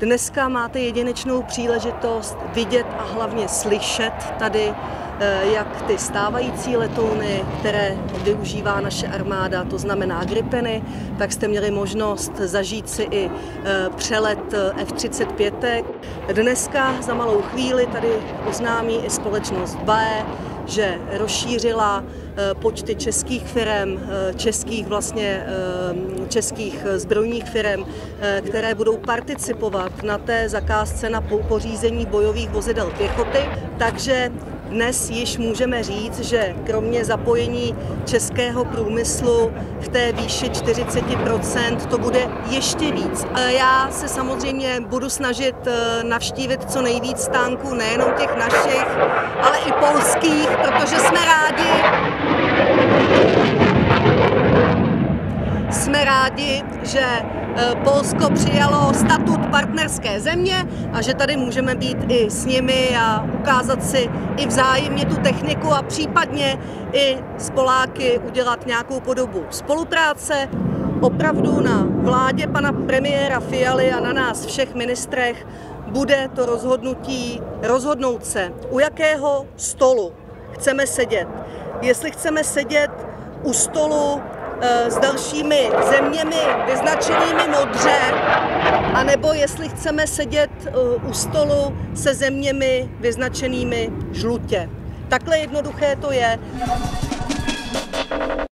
Dneska máte jedinečnou příležitost vidět a hlavně slyšet tady jak ty stávající letouny, které využívá naše armáda, to znamená Gripeny, tak jste měli možnost zažít si i eh, přelet eh, F-35. Dneska za malou chvíli tady oznámí i společnost BAE, že rozšířila eh, počty českých firm, eh, českých vlastně eh, českých zbrojních firm, které budou participovat na té zakázce na pořízení bojových vozidel pěchoty. Takže dnes již můžeme říct, že kromě zapojení českého průmyslu v té výši 40% to bude ještě víc. Já se samozřejmě budu snažit eh, navštívit co nejvíc stánků, nejenom těch našich, ale i polských, protože jsme rádi, jsme rádi, že Polsko přijalo statut partnerské země a že tady můžeme být i s nimi a ukázat si i vzájemně tu techniku a případně i s Poláky udělat nějakou podobu spolupráce. Opravdu na vládě pana premiéra Fialy a na nás všech ministrech bude to rozhodnutí rozhodnout se, u jakého stolu chceme sedět. Jestli chceme sedět u stolu Eh, s dalšími zeměmi vyznačenými modře, anebo jestli chceme sedět eh, u stolu se zeměmi vyznačenými žlutě. Takhle jednoduché to je.